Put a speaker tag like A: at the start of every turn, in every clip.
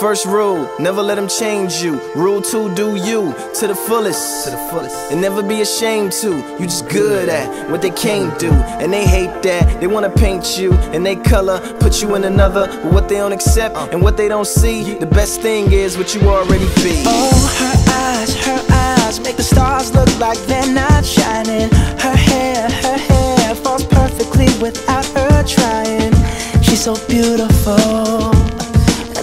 A: First rule, never let them change you. Rule two, do you to the fullest.
B: To the fullest.
A: And never be ashamed to. You just good at what they can't do. And they hate that. They wanna paint you and they color, put you in another. But what they don't accept uh. and what they don't see, the best thing is what you already be.
C: Oh, her eyes, her eyes make the stars look like they're not shining. Her hair, her hair falls perfectly without her trying. She's so beautiful,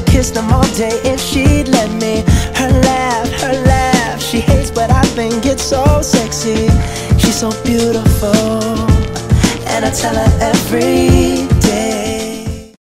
C: could kiss them all day if she'd let me. Her laugh, her laugh, she hates, but I think it's so sexy. She's so beautiful, and I tell her every